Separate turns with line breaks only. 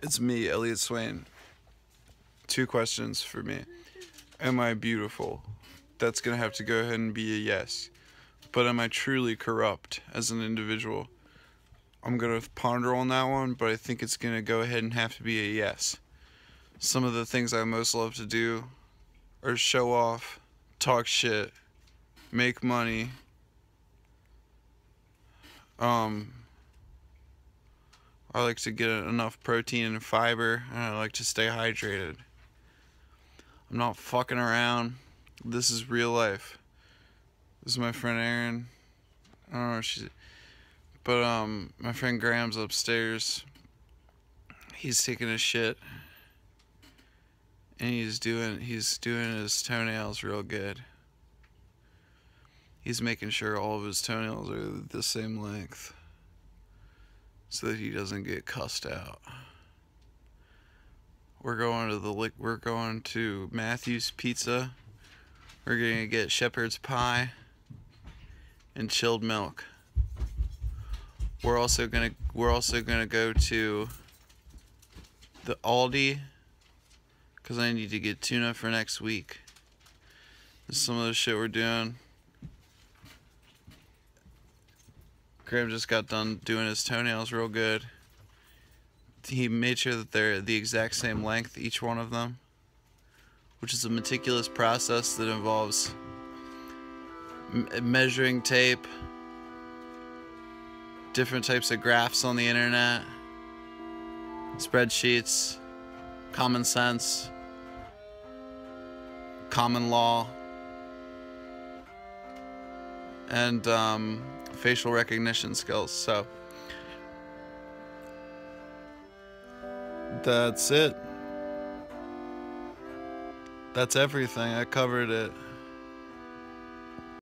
It's me, Elliot Swain. Two questions for me. Am I beautiful? That's gonna have to go ahead and be a yes. But am I truly corrupt as an individual? I'm gonna ponder on that one, but I think it's gonna go ahead and have to be a yes. Some of the things I most love to do are show off, talk shit, make money. Um, I like to get enough protein and fiber, and I like to stay hydrated. I'm not fucking around. This is real life. This is my friend Aaron. I don't know if she's, but um, my friend Graham's upstairs. He's taking a shit, and he's doing he's doing his toenails real good. He's making sure all of his toenails are the same length so that he doesn't get cussed out. We're going to the. We're going to Matthew's Pizza. We're gonna get shepherd's pie and chilled milk. We're also gonna we're also gonna go to the Aldi because I need to get tuna for next week. This is some of the shit we're doing. Graham just got done doing his toenails real good. He made sure that they're the exact same length, each one of them, which is a meticulous process that involves measuring tape, different types of graphs on the internet, spreadsheets, common sense, common law, and um, facial recognition skills. So that's it. That's everything. I covered it.